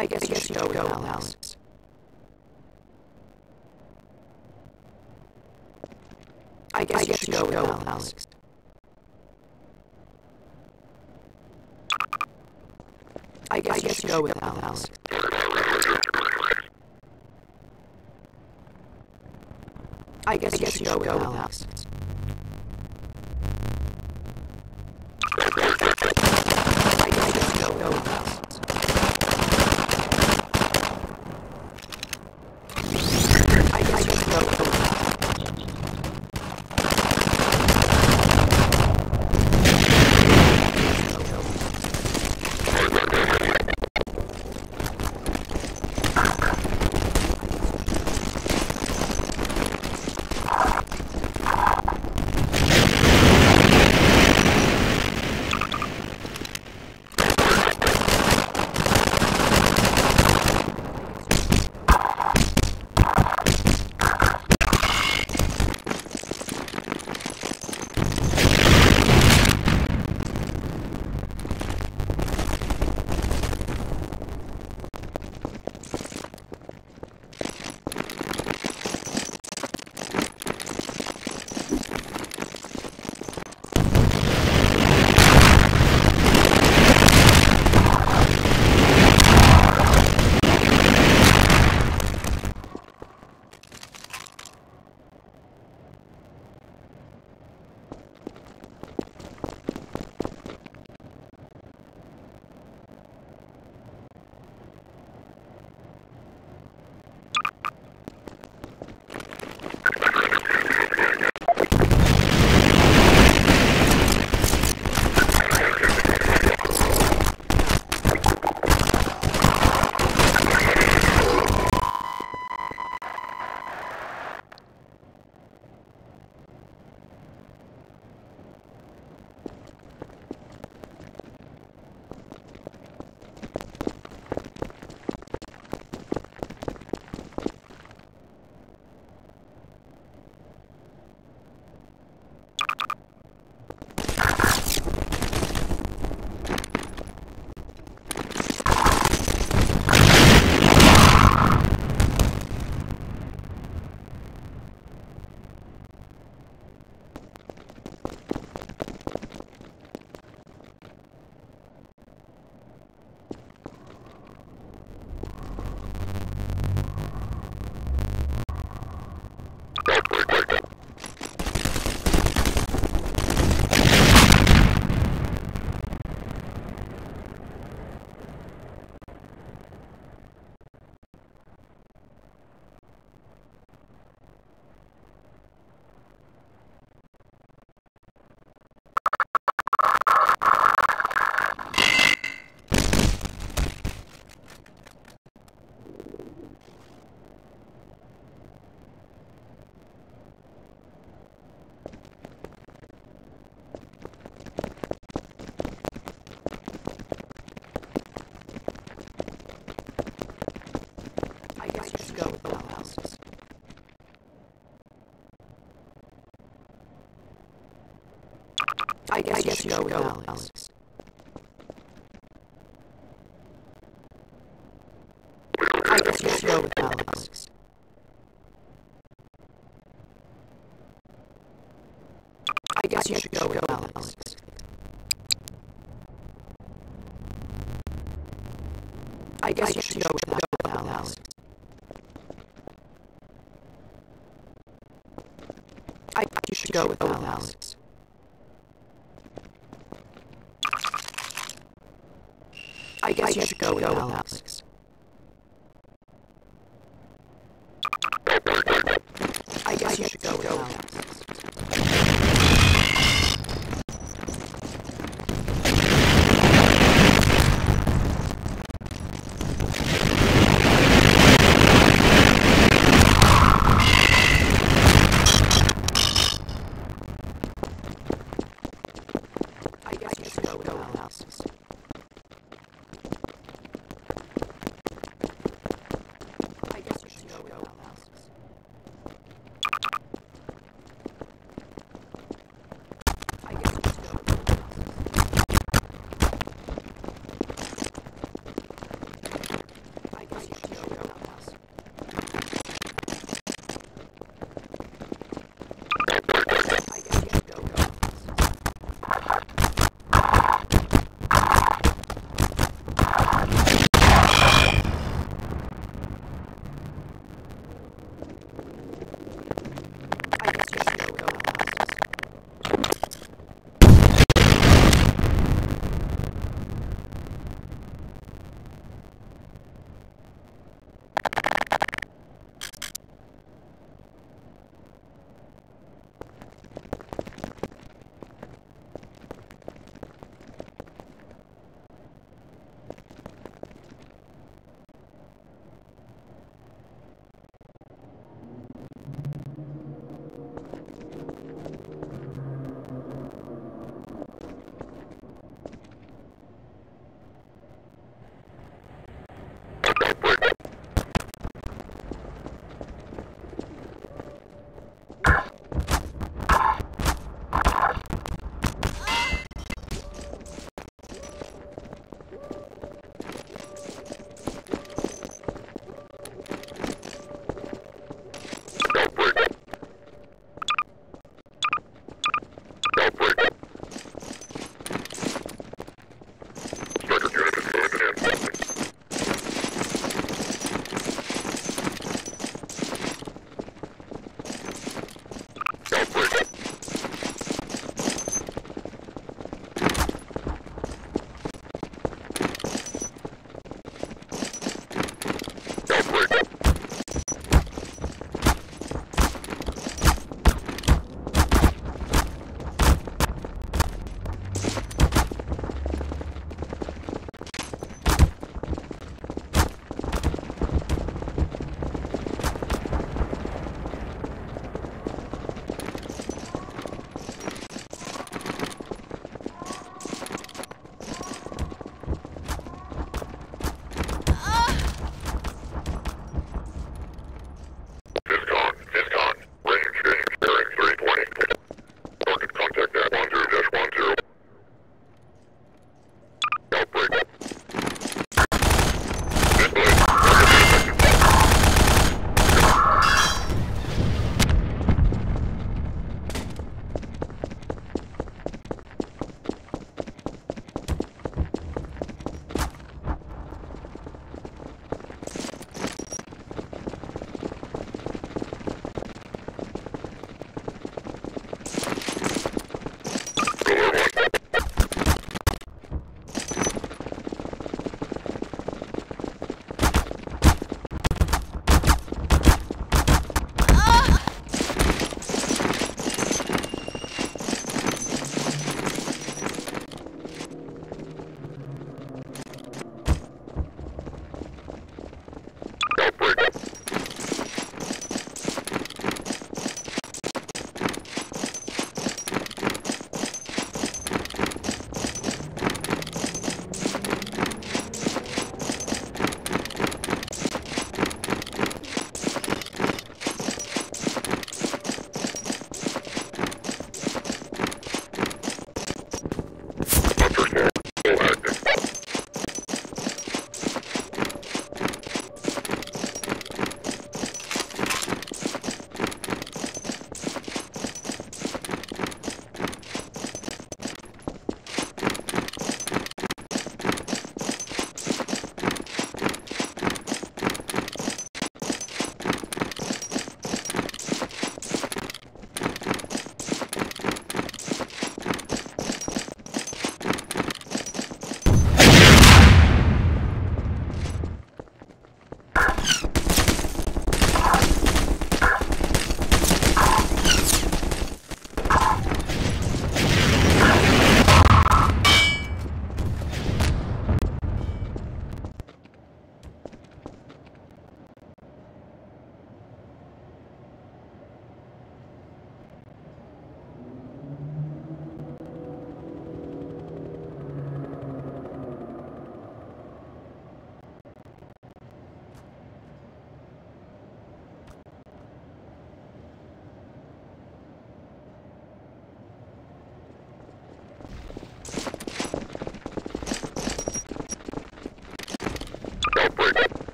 I guess I guess you should go with Alex. I guess I guess you should go with Alex. I guess I guess you should go with Alex. I guess you should go with Alex. Should go with Alex. I guess you should go with Alex. I guess you should go with Alex. I guess you should go with Alex. I guess you should go with Alex. I guess you should go go with Alex. I